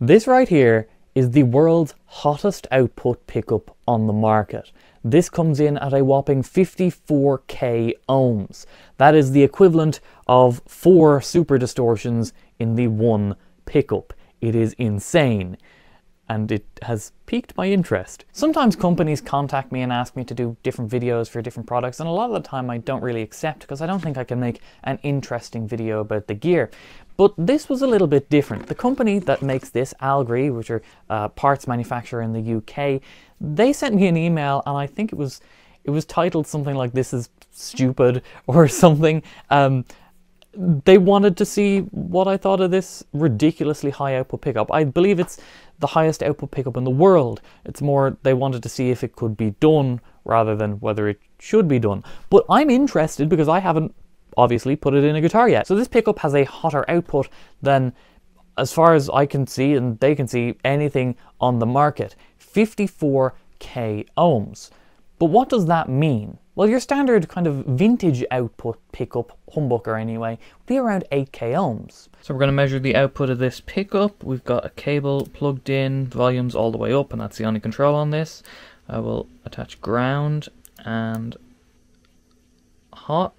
This right here is the world's hottest output pickup on the market. This comes in at a whopping 54k ohms. That is the equivalent of four super distortions in the one pickup. It is insane and it has piqued my interest. Sometimes companies contact me and ask me to do different videos for different products, and a lot of the time I don't really accept because I don't think I can make an interesting video about the gear. But this was a little bit different. The company that makes this, Alegree, which are uh, parts manufacturer in the UK, they sent me an email, and I think it was it was titled something like "This is stupid" or something. Um, they wanted to see what I thought of this ridiculously high output pickup. I believe it's the highest output pickup in the world. It's more they wanted to see if it could be done rather than whether it should be done. But I'm interested because I haven't obviously put it in a guitar yet. So this pickup has a hotter output than as far as I can see and they can see anything on the market. 54k ohms. But what does that mean? Well, your standard kind of vintage output pickup, humbucker anyway, would be around 8k ohms. So we're going to measure the output of this pickup. We've got a cable plugged in, volumes all the way up, and that's the only control on this. I will attach ground and hot,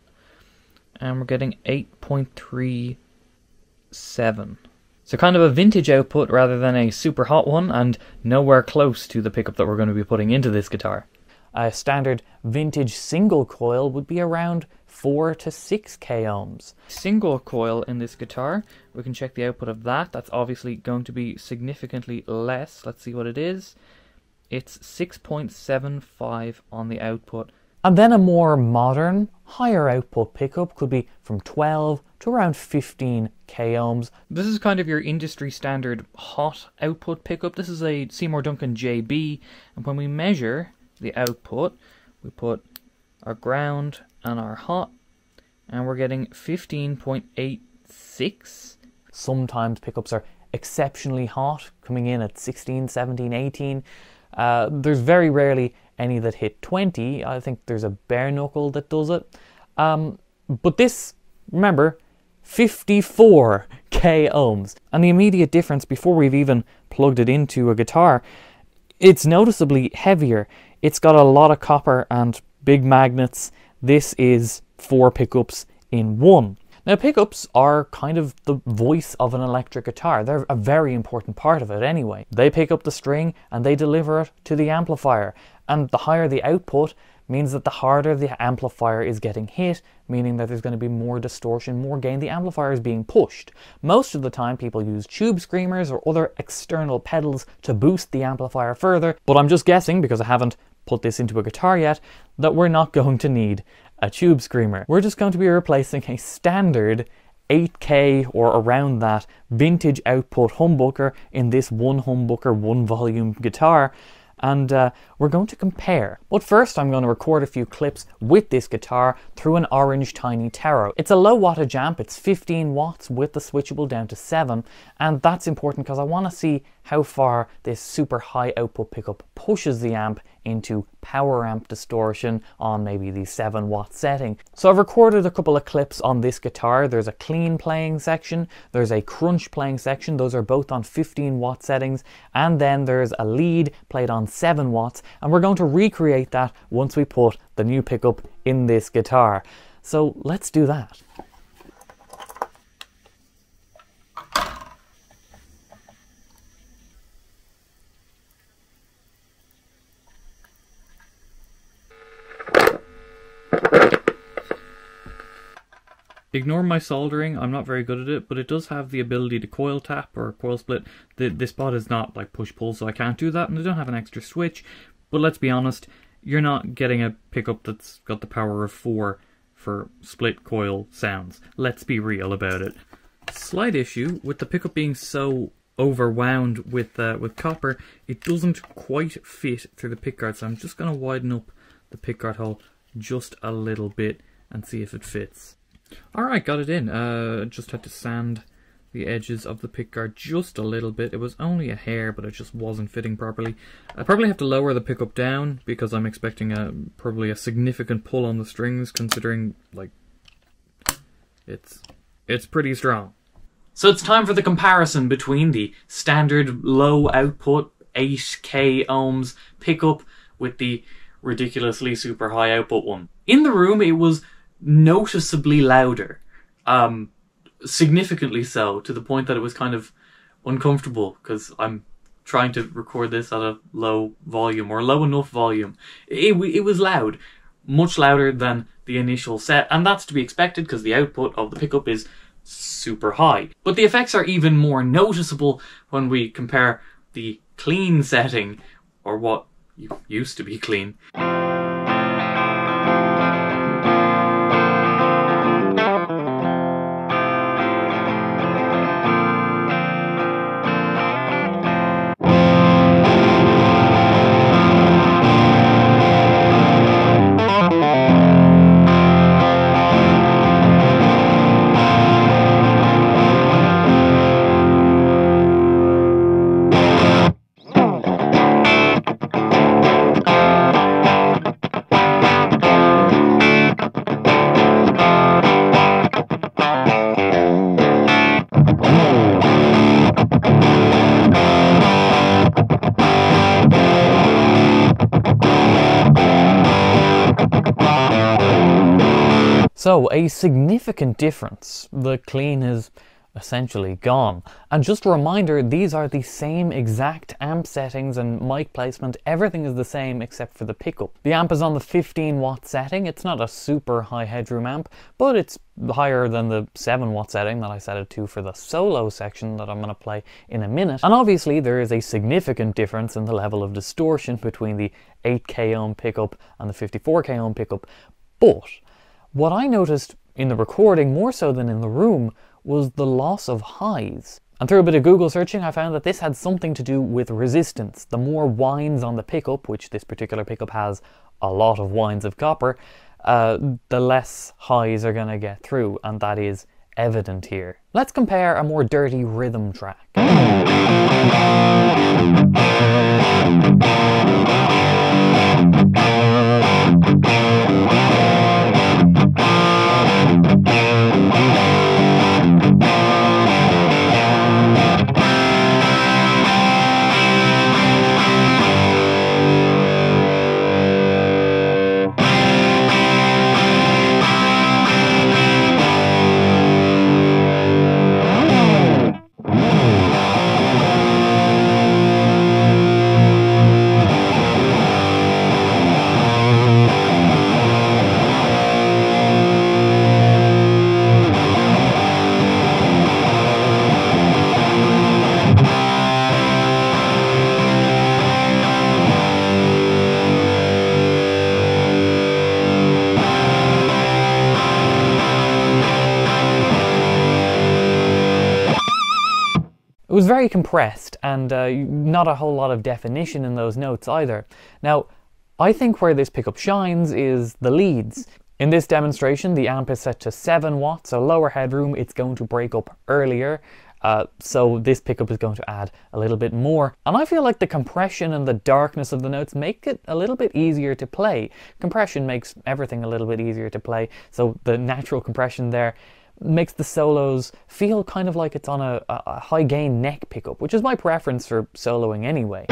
and we're getting 8.37. So kind of a vintage output rather than a super hot one, and nowhere close to the pickup that we're going to be putting into this guitar a standard vintage single coil would be around 4 to 6 k ohms. Single coil in this guitar, we can check the output of that. That's obviously going to be significantly less. Let's see what it is. It's 6.75 on the output. And then a more modern, higher output pickup could be from 12 to around 15 k ohms. This is kind of your industry standard hot output pickup. This is a Seymour Duncan JB, and when we measure the output, we put our ground and our hot, and we're getting 15.86. Sometimes pickups are exceptionally hot, coming in at 16, 17, 18. Uh, there's very rarely any that hit 20. I think there's a bare knuckle that does it. Um, but this, remember, 54k ohms. And the immediate difference before we've even plugged it into a guitar, it's noticeably heavier. It's got a lot of copper and big magnets. This is four pickups in one. Now, pickups are kind of the voice of an electric guitar. They're a very important part of it anyway. They pick up the string and they deliver it to the amplifier. And the higher the output means that the harder the amplifier is getting hit, meaning that there's going to be more distortion, more gain. The amplifier is being pushed. Most of the time, people use tube screamers or other external pedals to boost the amplifier further, but I'm just guessing because I haven't put this into a guitar yet, that we're not going to need a tube screamer. We're just going to be replacing a standard 8K or around that vintage output humbucker in this one humbucker, one volume guitar and uh, we're going to compare. But first I'm going to record a few clips with this guitar through an Orange Tiny Terror. It's a low wattage amp, it's 15 watts with the switchable down to 7 and that's important because I want to see how far this super high output pickup pushes the amp into power amp distortion on maybe the 7 watt setting. So I've recorded a couple of clips on this guitar. There's a clean playing section, there's a crunch playing section, those are both on 15 watt settings, and then there's a lead played on 7 watts, and we're going to recreate that once we put the new pickup in this guitar. So let's do that. Ignore my soldering, I'm not very good at it, but it does have the ability to coil tap or coil split. The, this spot is not like push-pull, so I can't do that, and I don't have an extra switch. But let's be honest, you're not getting a pickup that's got the power of 4 for split coil sounds. Let's be real about it. Slight issue, with the pickup being so overwound with uh, with copper, it doesn't quite fit through the pickguard, so I'm just going to widen up the pickguard hole just a little bit and see if it fits. Alright, got it in. Uh, just had to sand the edges of the pickguard just a little bit. It was only a hair, but it just wasn't fitting properly. I probably have to lower the pickup down because I'm expecting a probably a significant pull on the strings, considering like it's it's pretty strong. So it's time for the comparison between the standard low output 8k ohms pickup with the ridiculously super high output one. In the room, it was noticeably louder, um, significantly so, to the point that it was kind of uncomfortable because I'm trying to record this at a low volume or low enough volume. It, it was loud, much louder than the initial set, and that's to be expected because the output of the pickup is super high. But the effects are even more noticeable when we compare the clean setting, or what used to be clean, So, a significant difference. The clean is essentially gone. And just a reminder, these are the same exact amp settings and mic placement. Everything is the same except for the pickup. The amp is on the 15 watt setting. It's not a super high headroom amp, but it's higher than the 7 watt setting that I set it to for the solo section that I'm going to play in a minute. And obviously there is a significant difference in the level of distortion between the 8k ohm pickup and the 54k ohm pickup. But what I noticed in the recording, more so than in the room, was the loss of highs. And through a bit of Google searching, I found that this had something to do with resistance. The more whines on the pickup, which this particular pickup has a lot of whines of copper, uh, the less highs are going to get through, and that is evident here. Let's compare a more dirty rhythm track. Was very compressed and uh, not a whole lot of definition in those notes either. Now, I think where this pickup shines is the leads. In this demonstration, the amp is set to 7 watts, so lower headroom, it's going to break up earlier. Uh, so this pickup is going to add a little bit more. And I feel like the compression and the darkness of the notes make it a little bit easier to play. Compression makes everything a little bit easier to play, so the natural compression there makes the solos feel kind of like it's on a, a high gain neck pickup, which is my preference for soloing anyway.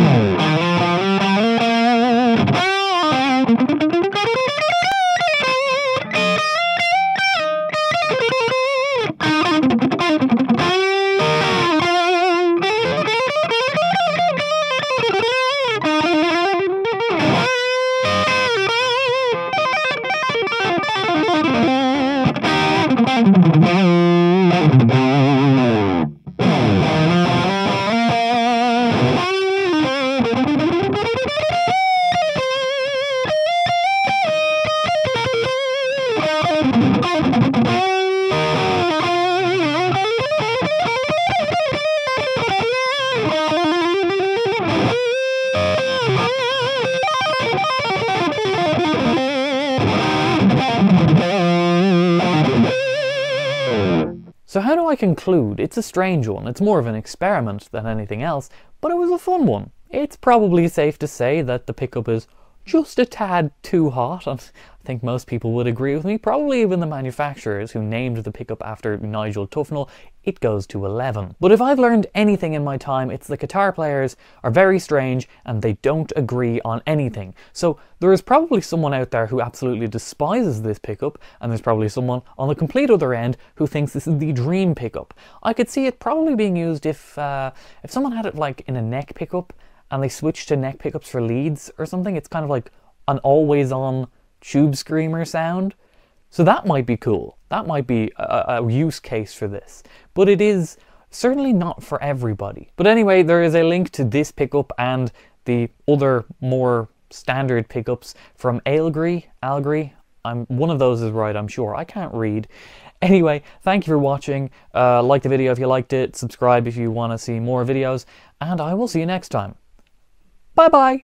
Do I conclude? It's a strange one. It's more of an experiment than anything else, but it was a fun one. It's probably safe to say that the pickup is just a tad too hot, and I think most people would agree with me, probably even the manufacturers who named the pickup after Nigel Tufnel, it goes to 11. But if I've learned anything in my time, it's the guitar players are very strange and they don't agree on anything. So there is probably someone out there who absolutely despises this pickup, and there's probably someone on the complete other end who thinks this is the dream pickup. I could see it probably being used if uh, if someone had it like in a neck pickup and they switched to neck pickups for leads or something. It's kind of like an always on tube screamer sound. So that might be cool. That might be a, a, use case for this. But it is certainly not for everybody. But anyway, there is a link to this pickup and the other more standard pickups from Ailgree. Algree. I'm one of those is right, I'm sure. I can't read. Anyway, thank you for watching. Uh, like the video if you liked it. Subscribe if you want to see more videos. And I will see you next time. Bye bye.